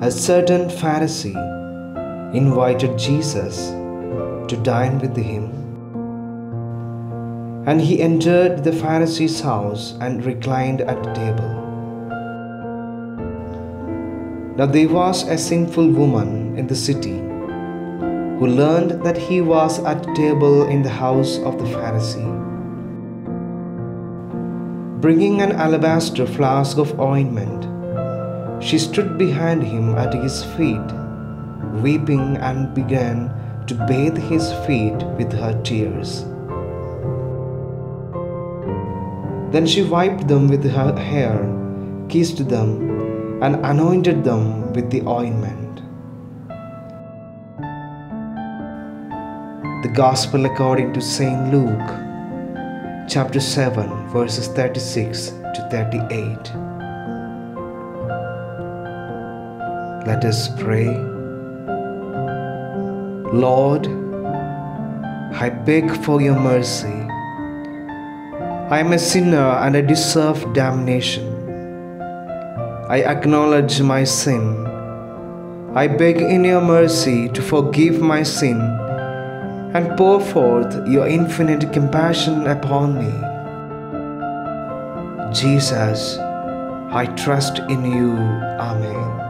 a certain Pharisee invited Jesus to dine with him. And he entered the Pharisee's house and reclined at table. Now there was a sinful woman in the city who learned that he was at table in the house of the Pharisee. Bringing an alabaster flask of ointment, she stood behind him at his feet, weeping, and began to bathe his feet with her tears. Then she wiped them with her hair, kissed them, and anointed them with the ointment. The Gospel according to St. Luke, chapter 7, verses 36 to 38. Let us pray. Lord, I beg for your mercy. I am a sinner and I deserve damnation. I acknowledge my sin. I beg in your mercy to forgive my sin and pour forth your infinite compassion upon me. Jesus, I trust in you. Amen.